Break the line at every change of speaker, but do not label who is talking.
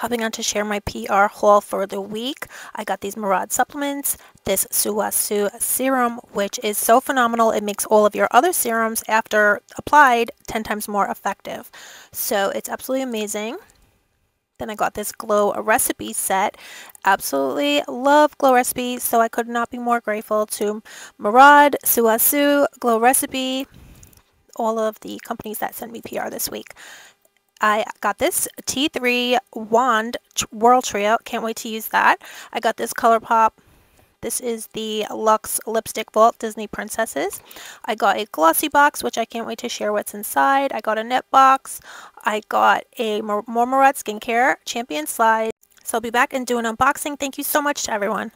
Hopping on to share my PR haul for the week. I got these Murad supplements, this Sulwhasoo serum, which is so phenomenal. It makes all of your other serums after applied 10 times more effective. So it's absolutely amazing. Then I got this Glow recipe set. Absolutely love Glow recipes, so I could not be more grateful to Murad, Sulwhasoo, Glow recipe, all of the companies that sent me PR this week. I got this T3 Wand Whirl Trio. Can't wait to use that. I got this ColourPop. This is the Luxe Lipstick Vault Disney Princesses. I got a glossy box, which I can't wait to share what's inside. I got a knit box. I got a Murad Skincare Champion Slide. So I'll be back and do an unboxing. Thank you so much to everyone.